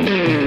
Mm-hmm.